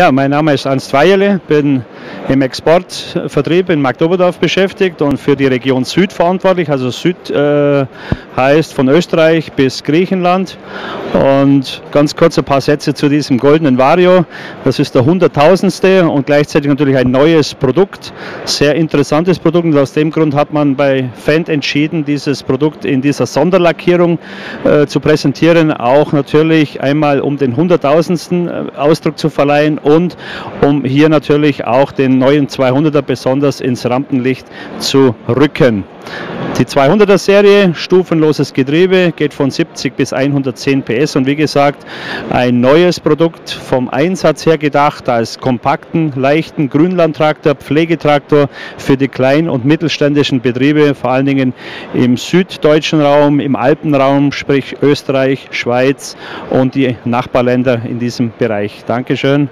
Ja, mein Name ist Ernst Weierle, bin im Exportvertrieb in Magdoberdorf beschäftigt und für die Region Süd verantwortlich. Also Süd äh, heißt von Österreich bis Griechenland. Und ganz kurz ein paar Sätze zu diesem goldenen Vario. Das ist der hunderttausendste und gleichzeitig natürlich ein neues Produkt. Sehr interessantes Produkt und aus dem Grund hat man bei Fendt entschieden, dieses Produkt in dieser Sonderlackierung äh, zu präsentieren. Auch natürlich einmal um den hunderttausendsten äh, Ausdruck zu verleihen und um hier natürlich auch den neuen 200er besonders ins Rampenlicht zu rücken. Die 200er Serie, stufenloses Getriebe, geht von 70 bis 110 PS und wie gesagt, ein neues Produkt vom Einsatz her gedacht als kompakten, leichten Grünlandtraktor, Pflegetraktor für die kleinen und mittelständischen Betriebe, vor allen Dingen im süddeutschen Raum, im Alpenraum, sprich Österreich, Schweiz und die Nachbarländer in diesem Bereich. Dankeschön.